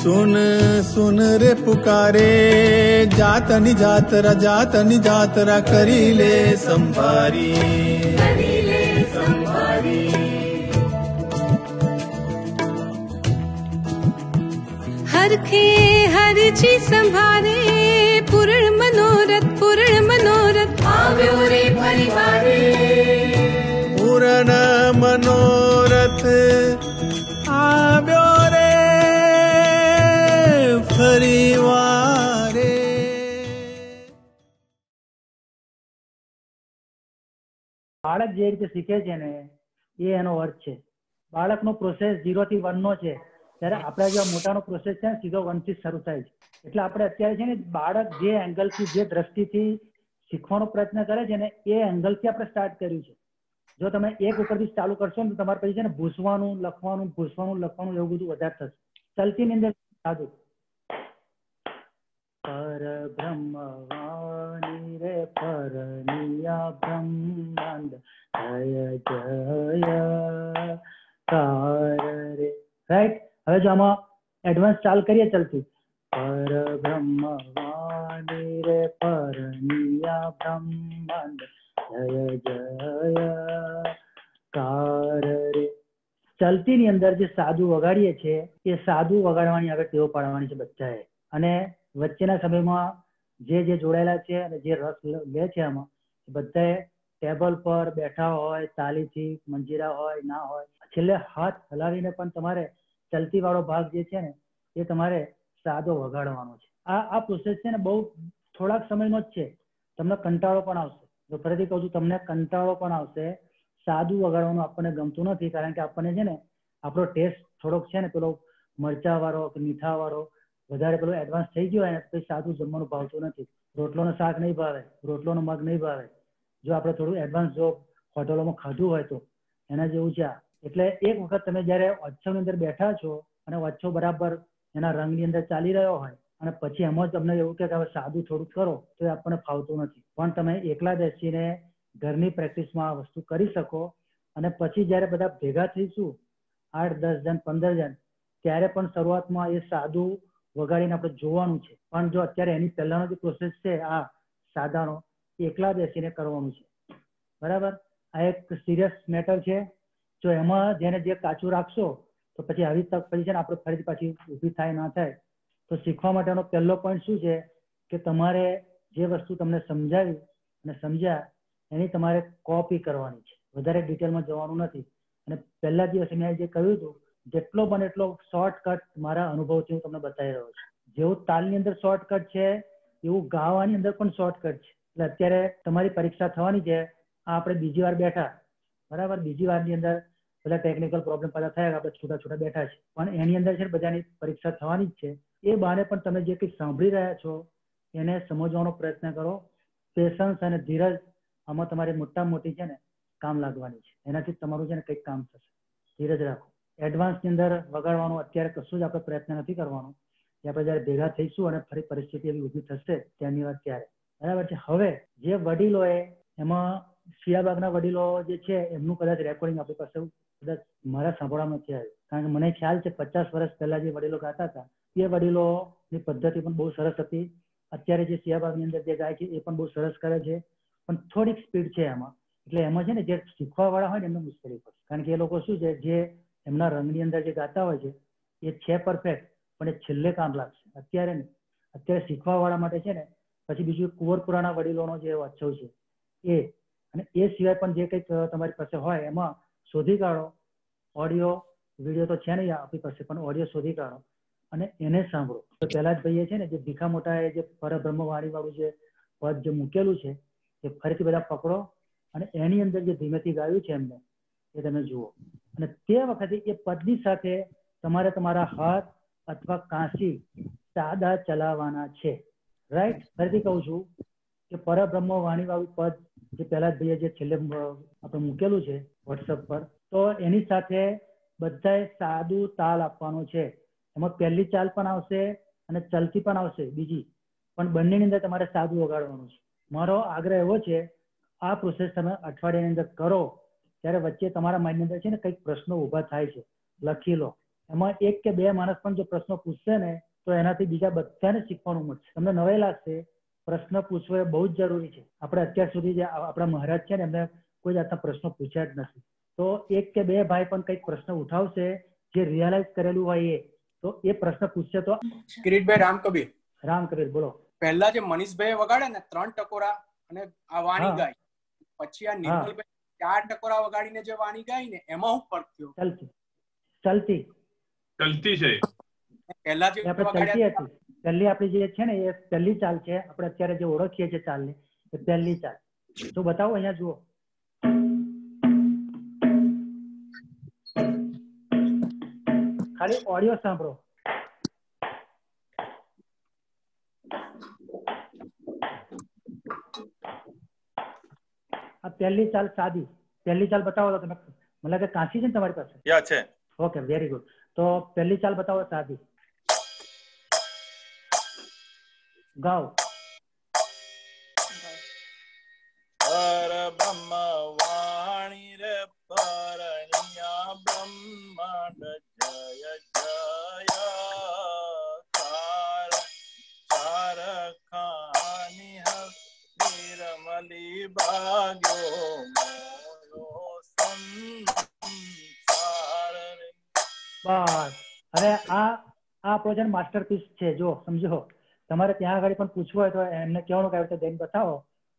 સુન સુન રે પુકારે જાતની જાતરા જાતની જાતરા કરી લે સંભારી હરખે હરજી સંભારે પૂર્ણ બાળક જે રીતે શીખે છે ને, એ એનો અર્થ છે. બાળકનો પ્રોસેસ ઝીરો થી વન નો છે, ત્યારે આપણા જેવા મોટાનો પ્રોસેસ છે સીધો વનથી શરૂ થાય છે. એટલે આપણે અત્યારે છે ને, બાળક જે એંગલથી, જે દ્રષ્ટિથી શીખવાનો પ્રયત્ન કરે છે ને, એ એંગલથી આપણે સ્ટાર્ટ કર્યું છે. જો તમે એક ઉપરથી ચાલુ કરશો ને, તો તમારે પછી છે ને, ભૂસવાનું, લખવાનું ભૂસવાનું, લખવાનું એવું બધું વધારે થશે. ચલતીની અંદર સાધુ. પર બ્રહ્મવાણી રે પરનિયા બ્રહ્માંડ જય જય તાર રે રાઈટ હવે જો આમાં એડવાન્સ ચાલ કરીએ ચલતી પર બ્રહ્મવાણી રે પરનિયા બ્રહ્માંડ, જય જય। કાર રે। ચલતી ની અંદર જે સાદુ વગાડીએ છીએ, એ સાદુ વગાડવાની આગળ ટેવ પાડવાની છે બચ્ચાએ અને વચ્ચેના સમયમાં જે જે જોડાયેલા છે અને જે રસ લે છે આમાં બધાએ ટેબલ પર બેઠા હોય, તાલીથી મંજીરા હોય, ના હોય, છેલ્લે હાથ હલાવીને પણ તમારે ચલતી વાળો ભાગ જે છે ને, એ તમારે સાદો વગાડવાનો છે. આ આ પ્રોસેસ છે ને બહુ થોડાક સમયમાં જ છે. તમને કંટાળો પણ આવશે. જો ફરીથી કહું છું, તમને કંટાળો પણ આવશે. સાદું વગાડવાનું આપણને ગમતું નથી, કારણ કે આપણને છે ને, આપણો ટેસ્ટ થોડોક છે ને, પેલો મરચા વાળો કે મીઠા વાળો વધારે પેલું એડવાન્સ થઈ ગયું હોય ને સાદું જમવાનું ભાવતું નથી. રોટલોનો શાક નહીં ભાવે, રોટલોનો મગ નહીં ભાવે. જો આપણે થોડું એડવાન્સ જો હોટલોમાં ખાધું હોય તો, એના જેવું છે. એટલે એક વખત તમે જ્યારે ઓછવની અંદર બેઠા છો અને વચ્છો બરાબર એના રંગની અંદર ચાલી રહ્યો હોય અને પછી એમાં જ તમને એવું કે કે હવે સાદું થોડું કરો, તો એ આપણને ફાવતું નથી. પણ તમે એકલા બેસીને ઘરની પ્રેક્ટિસમાં આ વસ્તુ કરી શકો અને પછી જ્યારે બધા ભેગા થઈશું, આઠ, દસ જણ, પંદર જણ, ત્યારે પણ શરૂઆતમાં એ સાદું વગાડીને આપણે જોવાનું છે. પણ જો અત્યારે એની પહેલાનો જે પ્રોસેસ છે, આ સાદાનો એ એકલા બેસીને કરવાનું છે. બરાબર? આ એક સિરિયસ મેટર છે. જો એમાં જેને જે કાચું રાખશો, તો પછી આવી તક પછી છે ને, આપણે ફરીથી પાછી ઊભી થાય ના થાય. તો શીખવા માટેનો પહેલો પોઈન્ટ શું છે? કે તમારે જે વસ્તુ તમને સમજાવી અને સમજ્યા, એની તમારે કોપી કરવાની છે. વધારે ડિટેલમાં જવાનું નથી. અને પહેલા દિવસે મેં જે કહ્યું હતું જેટલો બને એટલો શોર્ટકટ મારા અનુભવથી હું તમને બતાવી રહ્યો છું. જેવું તાલની અંદર શોર્ટકટ છે, એવું ગાવાની અંદર પણ શોર્ટકટ છે. એટલે અત્યારે તમારી પરીક્ષા થવાની છે, આ આપણે બીજી વાર બેઠા. બરાબર? બીજી વારની અંદર બધા ટેકનિકલ પ્રોબ્લેમ પેદા થયા આપણે છૂટા છૂટા બેઠા છે. પણ એની અંદર છે બધાની પરીક્ષા થવાની જ છે. એ બહાને પણ તમે જે કંઈ સાંભળી રહ્યા છો, એને સમજવાનો પ્રયત્ન કરો. પેશન્સ અને ધીરજ આમાં તમારી મોટા મોટી છે ને કામ લાગવાની છે. એનાથી તમારું છે ને કંઈક કામ થશે. ધીરજ રાખો. એડવાન્સની અંદર વગાડવાનું અત્યારે કશું જ આપણે પ્રયત્ન નથી કરવાનો. એ આપણે જ્યારે ભેગા થઈશું અને ફરી પરિસ્થિતિ એવી ઊભી થશે ત્યાંની વાત ત્યારે. બરાબર છે? હવે જે વડીલોએ એમાં શિયાબાગના વડીલો જે છે, એમનું કદાચ રેકોર્ડિંગ આપણી પાસે કદાચ મારા સાંભળવામાં નથી આવ્યું. કારણ કે મને ખ્યાલ છે, પચાસ વર્ષ પહેલા જે વડીલો ગાતા હતા, એ વડીલોની પદ્ધતિ પણ બહુ સરસ હતી. અત્યારે જે શિયાબાગની અંદર જે ગાય છે, એ પણ બહુ સરસ કરે છે. પણ થોડીક સ્પીડ છે એમાં. એટલે એમાં છે ને, જે શીખવા વાળા હોય ને, એમને મુશ્કેલી પડશે. કારણ કે એ લોકો શું છે, જે એમના રંગની અંદર જે ગાતા હોય છે, એ છે પરફેક્ટ પણ એ છેલ્લે કામ લાગશે. અત્યારે ને અત્યારે શીખવા વાળા માટે છે ને, પછી બીજું કુંવરપુરાના વડીલોનો જે વાછવ છે, એ. અને એ સિવાય પણ જે કંઈક તમારી પાસે હોય, એમાં શોધી કાઢો. ઓડિયો, વીડિયો તો છે નહીં આપણી પાસે, પણ ઓડિયો શોધી કાઢો અને એને સાંભળો. તો પહેલા જ ભાઈએ છે ને, જે ભીખા મોટા એ જે પરબ્રહ્મ વાણી વાળું જે પદ જે મૂકેલું છે, એ ફરીથી બધા પકડો અને એની અંદર જે ધીમેથી ગાયું છે એમને, એ તમે જુઓ. અને તે વખતે એ પદની સાથે તમારે તમારા હાથ અથવા કાંસી સાદા ચલાવવાના છે. રાઈટ ફરીથી કહું છું કે પરબ્રહ્મ વાણી વાળું પદ જે પહેલા ભાઈએ જે છેલ્લે આપણે મૂકેલું છે વોટ્સઅપ પર, તો એની સાથે બધાએ સાદું તાલ આપવાનો છે. એમાં પહેલી ચાલ પણ આવશે અને ચલતી પણ આવશે બીજી. પણ બંનેની અંદર તમારે સાદું વગાડવાનું છે. મારો આગ્રહ એવો છે, આ પ્રોસેસ તમે અઠવાડિયાની અંદર કરો. ત્યારે વચ્ચે તમારા માઇન્ડ અંદર છે ને કંઈક પ્રશ્નો ઊભા થાય છે. લખી લો. એમાં એક કે બે માણસ પણ જો પ્રશ્નો પૂછશે ને તો એનાથી બીજા બધાને શીખવાનું મળશે. તમને નવાઈ લાગશે. પ્રશ્ન પૂછવો એ બહુ જ જરૂરી છે. આપણે અત્યાર સુધી જે આપણા મહારાજ છે ને એમને કોઈ જાતના પ્રશ્નો પૂછ્યા જ નથી. તો એક કે બે ભાઈ પણ કંઈક પ્રશ્ન ઉઠાવશે જે રિયલાઇઝ કરેલું હોય એ તો એ પ્રશ્ન પૂછશે તો કિરીટભાઈ રામ કબીર રામ કબીર બોલો. પહેલા જે મનીષભાઈ વગાડે ને ત્રણ ટકોરા અને આ વાણી ગાય. પછી આ નિર્મલભાઈ ચાર ટકોરા વગાડીને જે વાણી ગાય ને એમાં હું ફરક થયો? ચલતી ચલતી. ચલતી છે. પહેલા જે ચાલતી હતી. પહેલી આપણી જે છે ને એ પહેલી ચાલ છે. આપણે અત્યારે જે ઓળખીએ છીએ ચાલને એ પહેલી ચાલ. તો બતાવો અહીંયા જુઓ. ખાલી ઓડિયો સાંભળો. આ પહેલી ચાલ સાદી પહેલી ચાલ બતાવો તો તમે મને લાગે કાંસી છે ને તમારી પાસે યા છે ઓકે વેરી ગુડ તો પહેલી ચાલ બતાવો સાદી ગાઓ પરબ્રહ્મ વાણી રે પરણિયા આપણો છે માસ્ટરપીસ છે જો સમજો. તમારે ત્યાં આગળ પણ પૂછવું હોય તો એમને કહેવાનું કે આવી રીતે જઈને બતાવો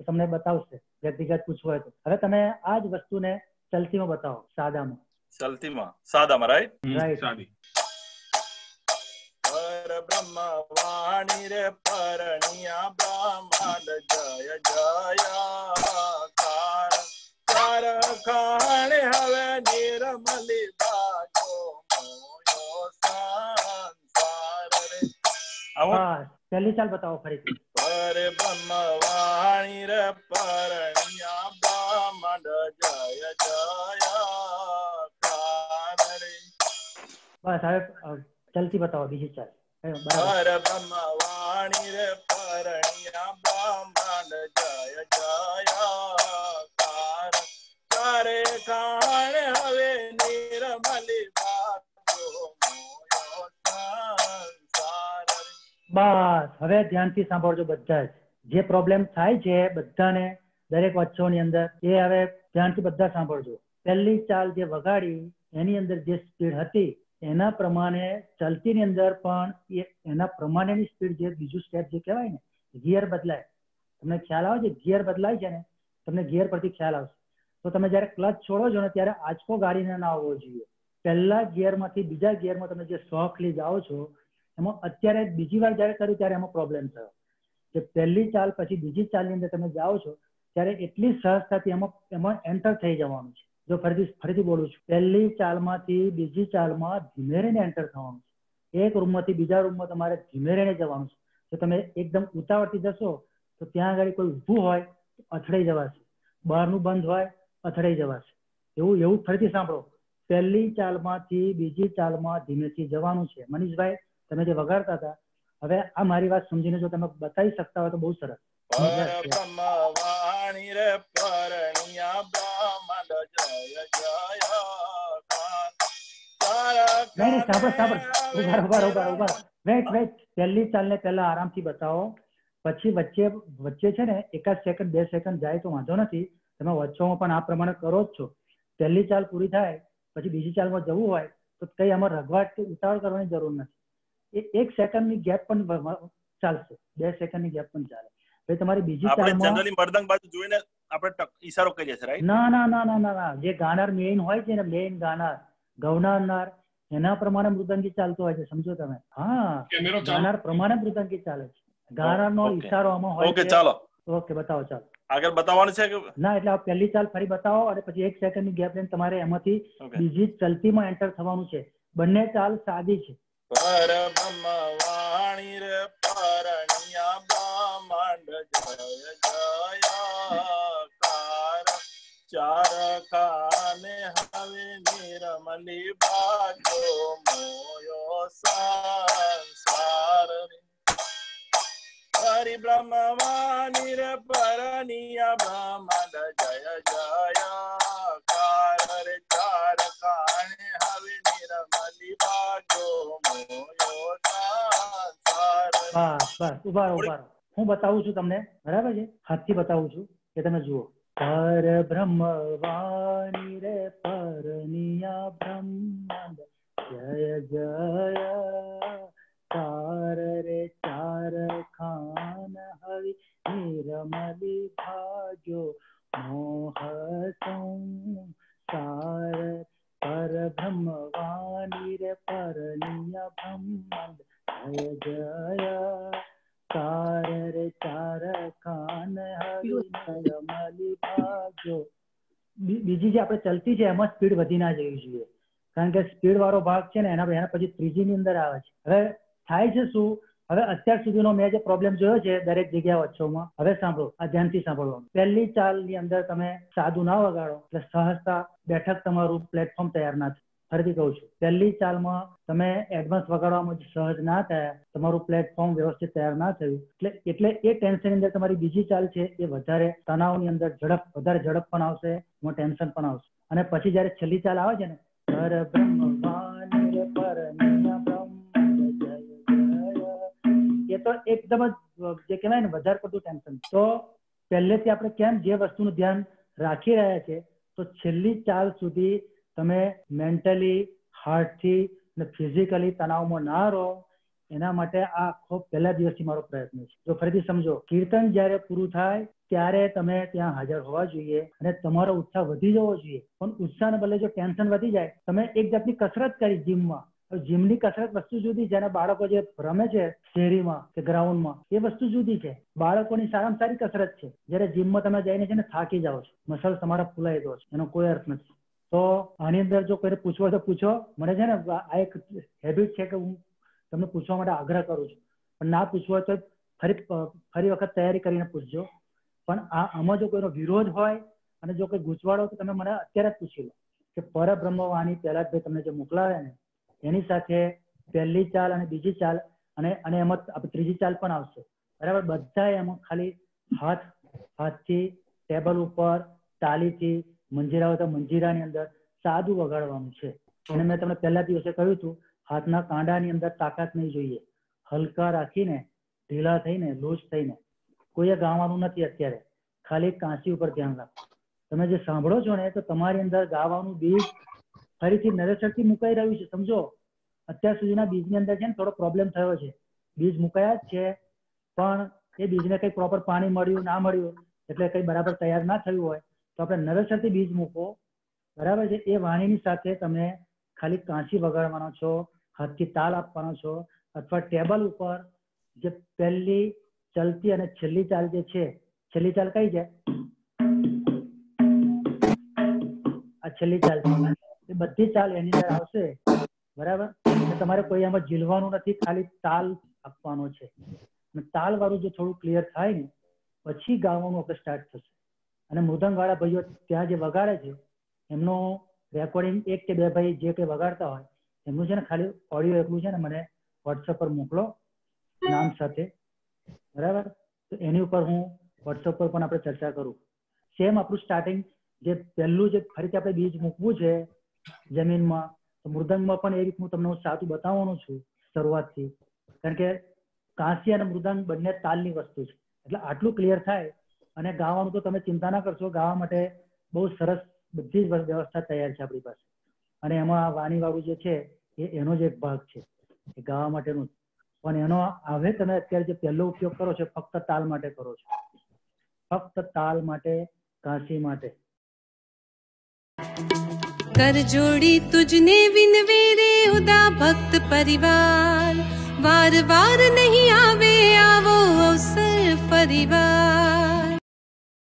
તો તમને બતાવશે વ્યક્તિગત પૂછવું હોય તો. હવે તમે આ જ વસ્તુને ચલતીમાં બતાવો સાદામાં. ચલતીમાં. સાદામાં રાઈટ હમ, Right. સાદી. પરબ્રહ્મ વાણી રે પરણિયા બ્રહ્માંડ જય જય કાર કાર ખાણે હવે નિર્મલી ભાગો મોયો સંસાર રે આવું બસ પહેલી ચાલ બતાવો ફરીથી પરબ્રહ્મ વાણી રે પરણિયા બ્રહ્માંડ જય જય કાર રે બસ હવે અ, ચલતી બતાવો બીજી ચાલ હવે બરાબર પરબ્રહ્મ વાણી રે પરણિયા બ્રહ્માંડ જય જય બસ, હવે ધ્યાનથી સાંભળજો બધા જ જે પ્રોબ્લેમ થાય છે બધાને દરેક વચ્ચોની અંદર, એ હવે ધ્યાનથી બધા સાંભળજો. પહેલી ચાલ જે વગાડી, એની અંદર જે સ્પીડ હતી, એના પ્રમાણે ચલતીની અંદર પણ એ, એના પ્રમાણેની સ્પીડ જે બીજું સ્ટેપ જે કહેવાય ને ગિયર બદલાય. તમને ખ્યાલ આવે છે? ગિયર બદલાય છે ને? તમને ગિયર પરથી ખ્યાલ આવશે. તો તમે જ્યારે ક્લચ છોડો છો ને, ત્યારે આંચકો ગાડીને ના આવવો જોઈએ. પહેલા ગિયરમાંથી બીજા ગિયરમાં તમે જે શોખ લઈ જાઓ છો એમાં અત્યારે બીજી વાર જ્યારે કર્યું ત્યારે એમાં પ્રોબ્લેમ થયો. કે પહેલી ચાલ પછી બીજી ચાલની અંદર તમે જાઓ છો, ત્યારે એટલી સહજતાથી એમાં એમાં એન્ટર થઈ જવાનું છે. જો ફરીથી ફરીથી બોલું છું, પહેલી ચાલમાંથી બીજી ચાલમાં ધીમે રહીને એન્ટર થવાનું છે. એક રૂમમાંથી બીજા રૂમમાં તમારે ધીમે રહીને જવાનું છે. જો તમે એકદમ ઉતાવળથી જશો, તો ત્યાં આગળ કોઈ ઊભું હોય, તો અથડાઈ જવાશે. બહારનું બંધ હોય, અથડાઈ જવાશે. એવું એવું ફરીથી સાંભળો. પહેલી ચાલમાંથી બીજી ચાલમાં ધીમેથી જવાનું છે. મનીષભાઈ તમે જે વગાડતા હતા હવે આ મારી વાત સમજીને જો તમે બતાવી શકતા હોય તો બહુ સરસ. વાણી રે પરણિયા બ્રહ્માંડ જય જય નહીં નહીં સાંભળો સાંભળો. ઊભા ઊભા ઊભા ઊભા વેટ વેટ. પહેલી ચાલને પહેલા આરામથી બતાવો. પછી વચ્ચે વચ્ચે છે ને એકાદ સેકન્ડ બે સેકન્ડ જાય તો વાંધો નથી. તમે વચ્ચોમાં પણ આ પ્રમાણે કરો જ છો. પહેલી ચાલ પૂરી થાય પછી બીજી ચાલમાં જવું હોય તો કઈ આમાં રઘવાટ કે ઉતાવળ કરવાની જરૂર નથી. એક સેકન્ડની ગેપ પણ ચાલશે. બે સેકન્ડની ગેપ પણ ચાલે. ભાઈ તમારી બીજી આપણે જનરલી મર્દંગ બાજુ જોઈને આપણે ઈશારો કરીએ છીએ રાઈટ ના ના ના ના ના ના. જે ગાનાર મેઇન હોય છે ને મેઇન ગાનાર ગૌનારનાર એના પ્રમાણે મૃદંગી ચાલતો હોય છે સમજો તમે. હા ગાનાર પ્રમાણે મૃદંગી ચાલે છે. ગાનારનો. ઈશારો આમાં હોય ઓકે ચાલો. ઓકે બતાવો ચાલો. આગળ બતાવવાનું છે કે? ના એટલે આ પહેલી ચાલ ફરી બતાવો અને પછી એક સેકન્ડની ગેપ લઈને તમારે એમાંથી બીજી બીજી ચલતીમાં એન્ટર થવાનું છે. બંને ચાલ સાદી છે. પરબ્રહ્મ વાણી રે પરણિયા બ્રહ્માંડ ચાર કાને હવે નિરમલી ભાગ્યો મોયો સંસાર રે. પરિબ્રહ્મ વાણી રે બસ. ઊભા હું બતાવું છું તમને, બરાબર છે? હાથથી બતાવું છું કે તમે જુઓ. પર બ્રહ્મ વાણી રે પરનિયા બ્રહ્માંડ. જય જય તાર રે ચાર જે આપણે ચલતી છે, એમાં સ્પીડ વધી ના જવી જોઈએ. કારણ કે સ્પીડ વાળો ભાગ છે ને, એના એના પછી ત્રીજી ની અંદર આવે છે. હવે થાય છે શું? હવે અત્યાર સુધીનો મેં જે પ્રોબ્લેમ જોયો છે દરેક જગ્યા વચ્ચોમાં હવે સાંભળો, આ ધ્યાનથી સાંભળવાનું પહેલી ચાલની અંદર તમે સાદું ના વગાડો, એટલે સહજતા બેઠક તમારું પ્લેટફોર્મ તૈયાર ના થાય. ફરીથી કહું છું, પહેલી ચાલમાં તમે એડવાન્સ વગાડવામાં સહજ ના થયા, તમારું પ્લેટફોર્મ વ્યવસ્થિત તૈયાર ના થયું, એટલે એટલે એ ટેન્શન અંદર તમારી બીજી ચાલ છે એ વધારે તણાવની અંદર ઝડપ, વધારે ઝડપ પણ આવશે, એમાં ટેન્શન પણ આવશે. અને પછી જયારે છેલ્લી ચાલ આવે છે ને એ તો એકદમ જ, જે કહેવાય ને, વધારે પડતું ટેન્શન તો પહેલેથી આપણે કેમ જે વસ્તુનું ધ્યાન રાખી રહ્યા છે, તો છેલ્લી ચાલ સુધી તમે મેન્ટલી હાર્ટથી અને ફિઝિકલી તણાવમાં ના રહો, એના માટે આ આખો પહેલા દિવસથી મારો પ્રયત્ન છે. જો ફરીથી સમજો, કીર્તન જ્યારે પૂરું થાય, ત્યારે તમે ત્યાં હાજર હોવા જોઈએ અને તમારો ઉત્સાહ વધી જવો જોઈએ. પણ ઉત્સાહને બદલે જો ટેન્શન વધી જાય, તમે એક જાતની કસરત કરી જીમમાં જીમની કસરત વસ્તુ જુદી જેને બાળકો જે રમે છે, શેરીમાં કે ગ્રાઉન્ડમાં એ વસ્તુ જુદી છે. બાળકોની સારામાં સારી કસરત છે. જ્યારે જીમમાં તમે જઈને છે ને થાકી જાઓ છો મસલ તમારા ફૂલાઈ દો છો, એનો કોઈ અર્થ નથી. તો આની અંદર જો કોઈને પૂછવો તો પૂછો. મને છે ને આ એક હેબિટ છે કે હું તમને પૂછવા માટે આગ્રહ કરું છું. પણ ના પૂછવો તો ફરી ફરી વખત તૈયારી કરીને પૂછજો. પણ આ, આમાં જો કોઈનો વિરોધ હોય અને જો કોઈ ગૂંચવાડો તો તમે મને અત્યારે જ પૂછી લો કે પરબ્રહ્મવાની પહેલા જ ભાઈ તમને જે મોકલાવે ને, એની સાથે પહેલી ચાલ અને બીજી ચાલ અને અને એમાં આપણે ત્રીજી ચાલ પણ આવશે. બરાબર? બધા એમાં ખાલી હાથ, હાથથી ટેબલ ઉપર તાલીથી મંજીરા હોય તો મંજીરાની અંદર સાદું વગાડવાનું છે. અને મેં તમને પહેલા દિવસે કહ્યું હતું, હાથના કાંડાની અંદર તાકાત નહીં જોઈએ. હલકા રાખીને, ઢીલા થઈને લૂઝ થઈને. કોઈએ ગાવાનું નથી અત્યારે. ખાલી કાંસી ઉપર ધ્યાન રાખો. તમે જે સાંભળો છો ને તો તમારી અંદર ગાવાનું બીજ ફરીથી નરેસરથી મુકાઈ રહ્યું છે, સમજો? અત્યાર સુધીના બીજની અંદર છે ને, થોડો પ્રોબ્લેમ થયો છે. બીજ મુકાયા જ છે, પણ એ બીજને કઈ પ્રોપર પાણી મળ્યું, ના મળ્યું, એટલે કઈ બરાબર તૈયાર ના થયું હોય તો આપણે નરસરથી બીજ મૂકો. બરાબર છે? એ વાણીની સાથે તમે ખાલી કાંસી વગાડવાનો છો, હાથથી તાલ આપવાનો છો, અથવા ટેબલ ઉપર જે પહેલી ચલતી અને છેલ્લી ચાલ જે છે, છેલ્લી ચાલ કઈ છે? આ છેલ્લી ચાલ. એ બધી ચાલ એની અંદર આવશે. બરાબર? તમારે કોઈ આમાં ઝીલવાનું નથી, ખાલી તાલ આપવાનો છે. તાલ વાળું જો થોડું ક્લિયર થાય ને, પછી ગાવાનું આપણે સ્ટાર્ટ થશે. અને મૃદંગ વાળા ભાઈઓ ત્યાં જે વગાડે છે, એમનો રેકોર્ડિંગ એક કે બે ભાઈ જે કંઈ વગાડતા હોય, એમનું છે ને ખાલી ઓડિયો એટલું છે ને મને વોટ્સઅપ પર મોકલો, નામ સાથે. બરાબર? તો એની ઉપર હું વોટ્સઅપ પર પણ આપણે ચર્ચા કરું. સેમ આપણું સ્ટાર્ટિંગ જે પહેલું જે ફરીથી આપણે બીજ મૂકવું છે જમીનમાં, તો મૃદંગમાં પણ એ રીત હું તમને હું સાચું બતાવવાનું છું શરૂઆતથી. કારણ કે કાંસી અને મૃદંગ બંને તાલની વસ્તુ છે. એટલે આટલું ક્લિયર થાય અને ગાવાનું તો તમે ચિંતા ના કરશો, ગાવા માટે બહુ સરસ બધી જ વ્યવસ્થા તૈયાર છે આપણી પાસે. અને એમાં વાણી વાળું જે છે, એ એનો જ એક ભાગ છે, એ ગાવા માટેનું પણ એનો હવે તમે અત્યારે જે પહેલો ઉપયોગ કરો છો, ફક્ત તાલ માટે કરો છો. ફક્ત તાલ માટે કાંસી માટે. કર જોડી તુજને વિનવે રે ઉદા ભક્ત પરિવાર. વાર વાર નહીં આવે આવો અવસર પરિવાર